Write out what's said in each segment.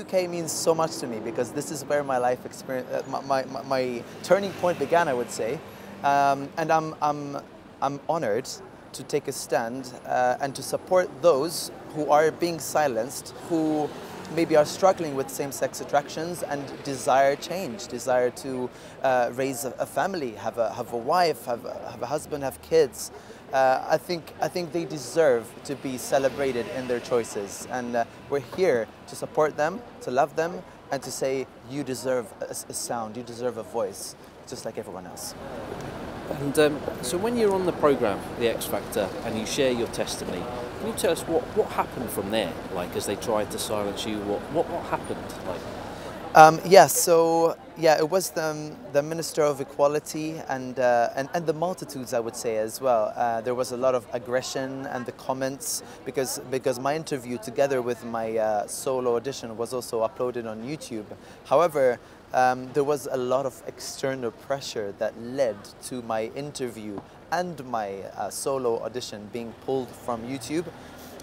UK means so much to me because this is where my life experience, uh, my, my, my, turning point began, I would say. Um, and I'm, I'm, I'm honored to take a stand uh, and to support those who are being silenced, who maybe are struggling with same-sex attractions and desire change, desire to uh, raise a, family, have a, have a wife, have a, have a husband, have kids. Uh, I, think, I think they deserve to be celebrated in their choices. And uh, we're here to support them, to love them, and to say you deserve a, a sound, you deserve a voice, just like everyone else. And um, so when you're on the program, The X Factor, and you share your testimony, can you tell us what, what happened from there? Like as they tried to silence you, what what, what happened? Like. Um, yeah, so yeah, it was the, the Minister of Equality and, uh, and, and the multitudes, I would say, as well. Uh, there was a lot of aggression and the comments because, because my interview together with my uh, solo audition was also uploaded on YouTube. However, um, there was a lot of external pressure that led to my interview and my uh, solo audition being pulled from YouTube.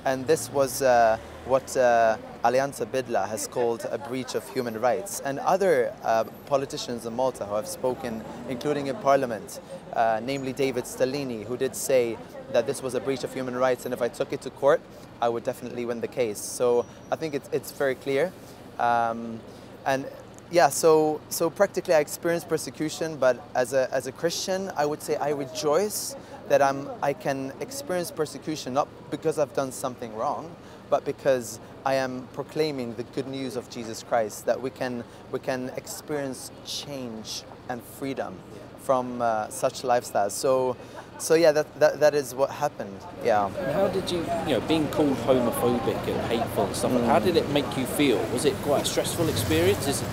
And this was uh, what uh, Alleanza Bidla has called a breach of human rights. And other uh, politicians in Malta who have spoken, including in parliament, uh, namely David Stellini, who did say that this was a breach of human rights and if I took it to court, I would definitely win the case. So I think it's, it's very clear. Um, and yeah, so, so practically I experienced persecution, but as a, as a Christian, I would say I rejoice that I'm, I can experience persecution not because I've done something wrong, but because I am proclaiming the good news of Jesus Christ, that we can, we can experience change and freedom from uh, such lifestyles. So, so yeah, that, that, that is what happened. Yeah. And how did you, you know, being called homophobic and hateful and stuff, mm. how did it make you feel? Was it quite a stressful experience? Is it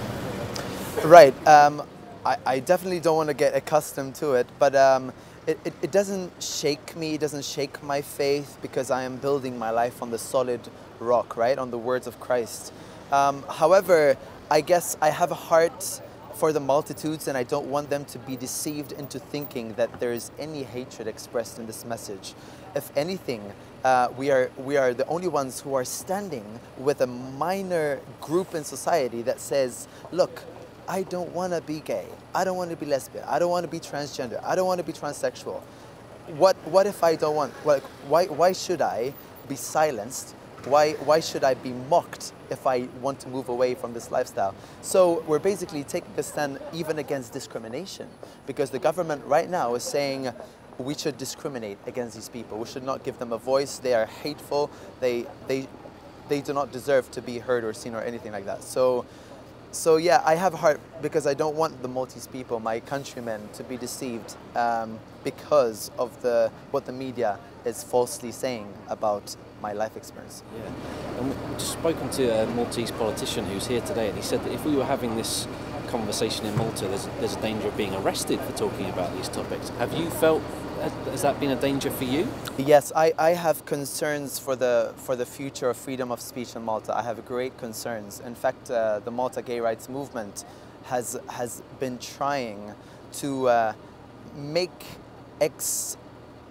Right. Um, I, I, definitely don't want to get accustomed to it, but um, it, it, it, doesn't shake me, it doesn't shake my faith because I am building my life on the solid rock, right? On the words of Christ. Um, however, I guess I have a heart for the multitudes and I don't want them to be deceived into thinking that there is any hatred expressed in this message. If anything, uh, we, are, we are the only ones who are standing with a minor group in society that says, look, I don't want to be gay. I don't want to be lesbian. I don't want to be transgender. I don't want to be transsexual. What, what if I don't want, like, why, why should I be silenced? Why, why should I be mocked if I want to move away from this lifestyle? So we're basically taking a stand even against discrimination because the government right now is saying we should discriminate against these people. We should not give them a voice. They are hateful. They, they, they do not deserve to be heard or seen or anything like that. So so yeah, I have heart because I don't want the Maltese people, my countrymen, to be deceived um, because of the what the media is falsely saying about my life experience. Yeah, and we've just spoken to a Maltese politician who's here today, and he said that if we were having this conversation in Malta, there's, there's a danger of being arrested for talking about these topics. Have you felt has that been a danger for you? Yes, I, I have concerns for the for the future of freedom of speech in Malta. I have great concerns. In fact, uh, the Malta gay rights movement has has been trying to uh, make ex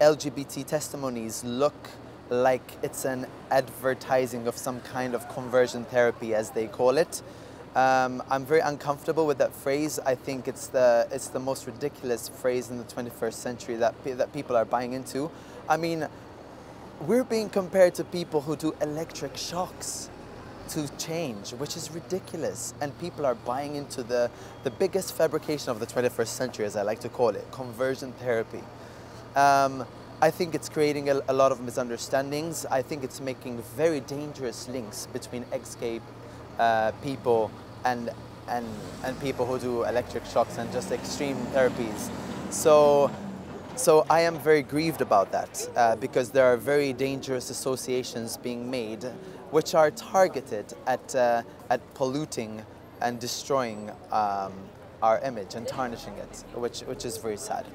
LGBT testimonies look like it's an advertising of some kind of conversion therapy, as they call it. Um, I'm very uncomfortable with that phrase. I think it's the, it's the most ridiculous phrase in the 21st century that, that people are buying into. I mean, we're being compared to people who do electric shocks to change, which is ridiculous. And people are buying into the, the biggest fabrication of the 21st century, as I like to call it, conversion therapy. Um, I think it's creating a, a, lot of misunderstandings. I think it's making very dangerous links between ex-gay uh, people and, and, and people who do electric shocks and just extreme therapies. So, so I am very grieved about that uh, because there are very dangerous associations being made which are targeted at, uh, at polluting and destroying um, our image and tarnishing it, which, which is very sad.